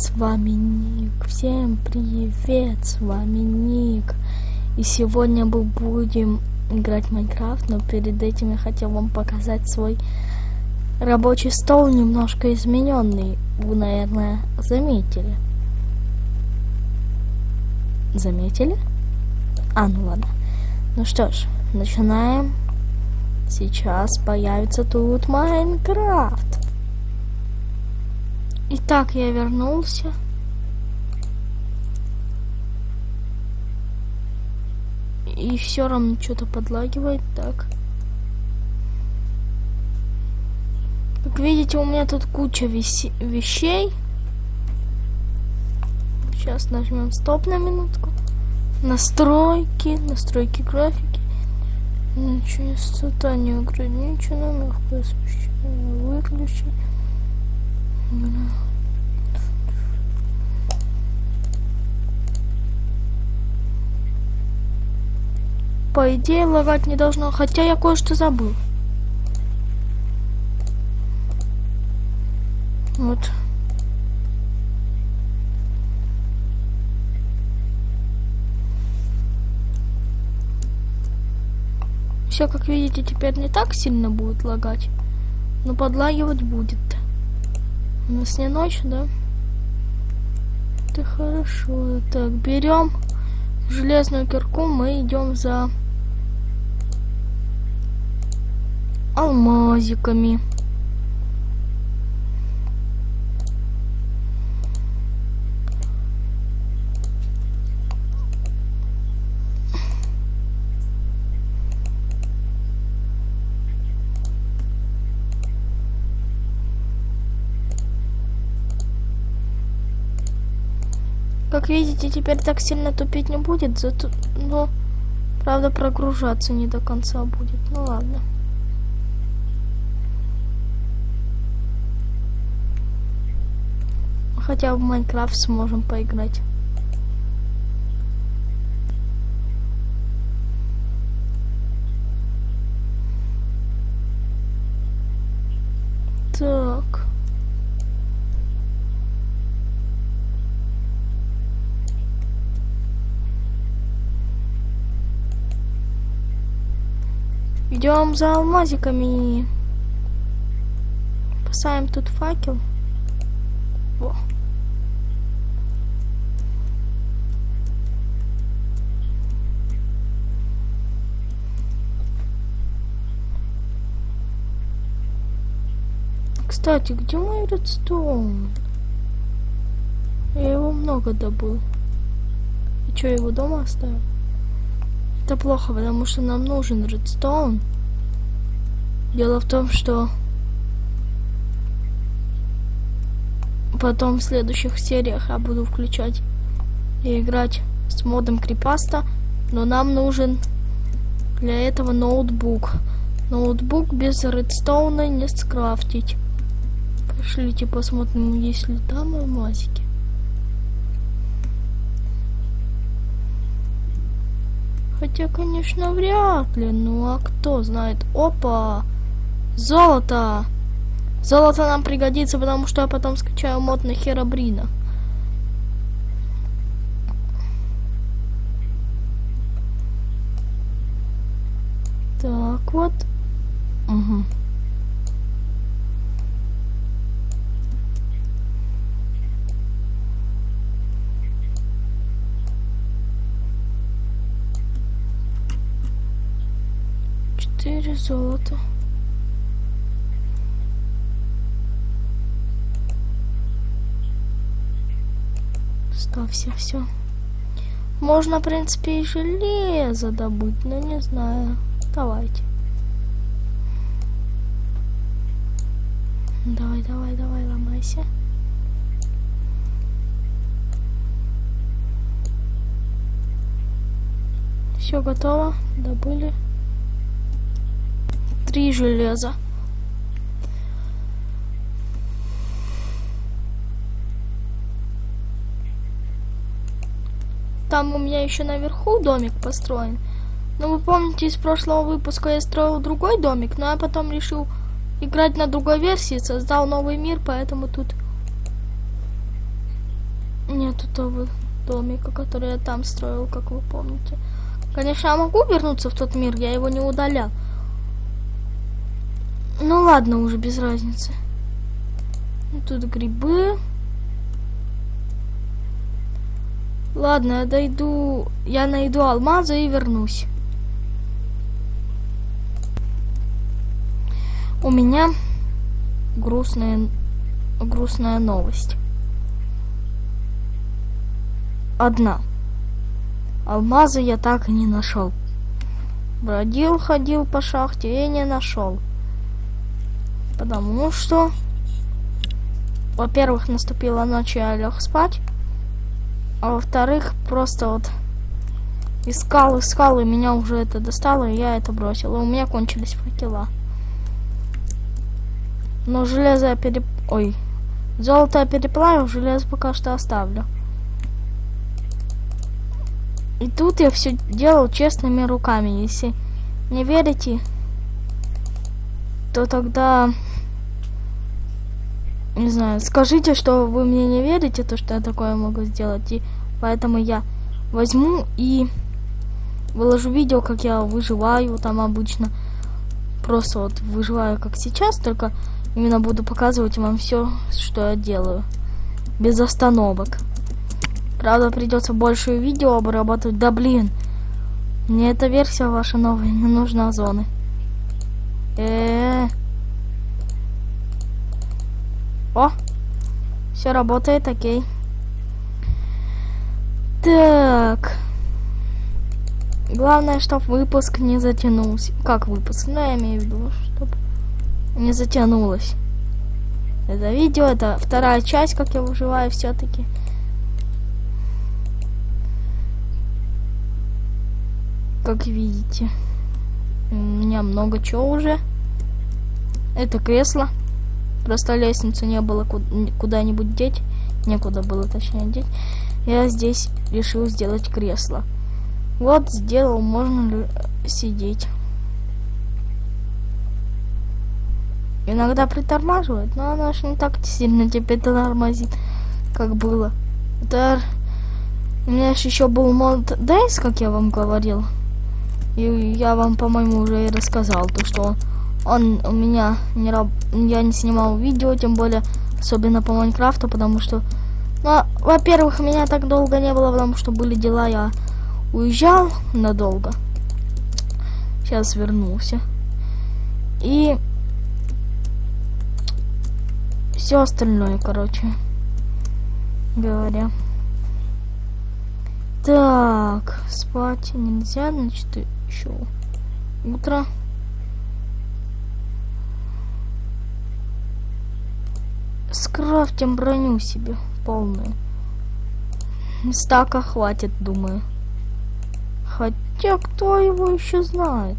С вами Ник. Всем привет, с вами Ник. И сегодня мы будем играть в Майнкрафт, но перед этим я хотел вам показать свой рабочий стол, немножко измененный. Вы, наверное, заметили. Заметили? А, ну ладно. Ну что ж, начинаем. Сейчас появится тут Майнкрафт. Итак, я вернулся. И все равно что-то подлагивает. Так. Как видите, у меня тут куча вещей. Сейчас нажмем стоп на минутку. Настройки, настройки графики. Частота не ограничена, мягкое освещение выключить. По идее, лагать не должно, хотя я кое-что забыл. Вот. Все, как видите, теперь не так сильно будет лагать, но подлагивать будет. У нас не ночь, да? Это хорошо. Так, берем железную кирку, мы идем за алмазиками. Как видите, теперь так сильно тупить не будет, зато, но, правда, прогружаться не до конца будет. Ну ладно. Хотя в Майнкрафт сможем поиграть. Идем за алмазиками. Поставим тут факел. Во. Кстати, где мой редстоун? Я его много добыл. И что, его дома оставил? Это плохо, потому что нам нужен редстоун. Дело в том, что потом в следующих сериях я буду включать и играть с модом крипаста, но нам нужен для этого ноутбук. Ноутбук без редстоуна не скрафтить. Пошлите посмотрим, есть ли там алмазики. Хотя, конечно, вряд ли. Ну а кто знает? Опа! Золото! Золото нам пригодится, потому что я потом скачаю мод на Херабрина. Так вот. Угу. Четыре золота. Ставься все. Можно, в принципе, и железо добыть, но не знаю. Давайте. Давай, давай, давай, ломайся. Все готово. Добыли. Три железа. Там у меня еще наверху домик построен. Но вы помните, из прошлого выпуска я строил другой домик, но я потом решил играть на другой версии, создал новый мир, поэтому тут нету того домика, который я там строил, как вы помните. Конечно, я могу вернуться в тот мир, я его не удалял. Ну ладно, уже без разницы. Ну, тут грибы. Ладно, я дойду... Я найду алмазы и вернусь. У меня грустная, грустная новость. Одна. Алмазы я так и не нашел. Бродил, ходил по шахте и не нашел. Потому что, во-первых, наступила ночь, и я лег спать. А во-вторых, просто вот искал, искал, и меня уже это достало, и я это бросил. И у меня кончились факела. Но железо я переп... Ой. Золото я переплавил, железо пока что оставлю. И тут я все делал честными руками. Если не верите, то тогда... Не знаю, скажите, что вы мне не верите, то, что я такое могу сделать. И поэтому я возьму и выложу видео, как я выживаю там обычно. Просто вот выживаю, как сейчас, только именно буду показывать вам все, что я делаю. Без остановок. Правда, придется больше видео обрабатывать. Да блин, мне эта версия ваша новая не нужна зоны. Э, -э, -э. О, все работает, окей. Так. Главное, чтобы выпуск не затянулся. Как выпуск? Ну, я имею в виду, чтобы не затянулось. Это видео, это вторая часть, как я выживаю все-таки. Как видите, у меня много чего уже. Это кресло. Просто лестницу не было куда-нибудь деть. Некуда было, точнее, деть. Я здесь решил сделать кресло. Вот сделал, можно ли сидеть. Иногда притормаживает, но она же не так сильно теперь тормозит, как было. Это у меня же еще был мод Days, как я вам говорил. И я вам, по-моему, уже и рассказал, то что он он у меня не раб... я не снимал видео, тем более особенно по Майнкрафту, потому что, ну, во-первых, меня так долго не было, потому что были дела, я уезжал надолго. Сейчас вернулся. И все остальное, короче говоря. Так, спать нельзя, значит, еще утро. Скрафтим броню себе полную. Стака хватит, думаю. Хотя кто его еще знает?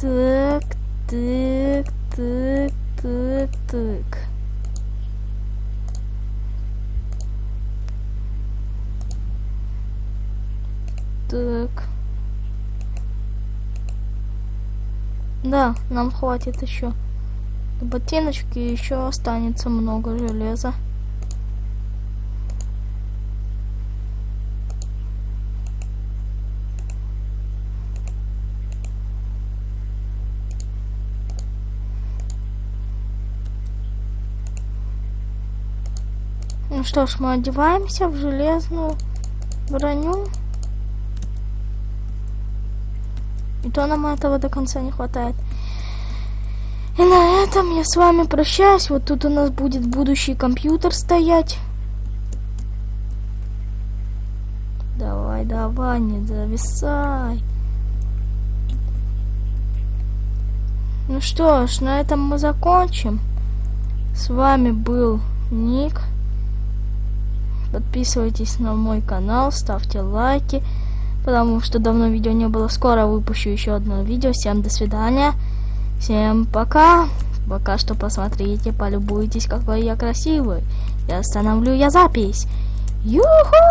Так, так, Так. Да, нам хватит еще. Ботиночки еще останется много железа. Ну что ж, мы одеваемся в железную броню. То нам этого до конца не хватает. И на этом я с вами прощаюсь. Вот тут у нас будет будущий компьютер стоять. Давай, давай, не зависай. Ну что ж, на этом мы закончим. С вами был Ник. Подписывайтесь на мой канал, ставьте лайки потому что давно видео не было. Скоро выпущу еще одно видео. Всем до свидания. Всем пока. Пока что посмотрите, полюбуйтесь, какой я красивый. Я остановлю я запись. Юху!